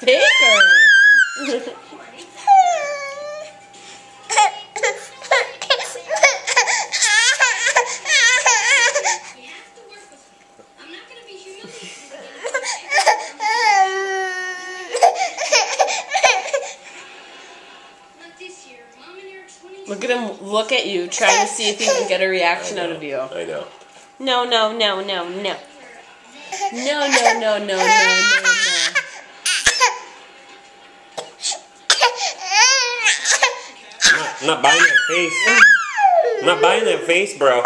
Faker. Look at him look at you, trying to see if he can get a reaction out of you. I know. No, no, no, no, no. No, no, no, no, no, no, no. I'm not, I'm buying that face. I'm not buying that face, bro.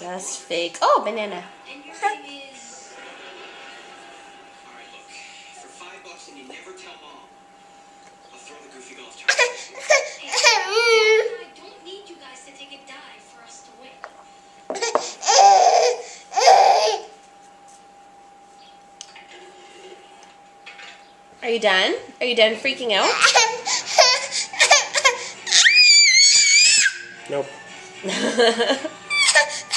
Just fake. Oh, banana. Are you done? Are you done freaking out? Nope.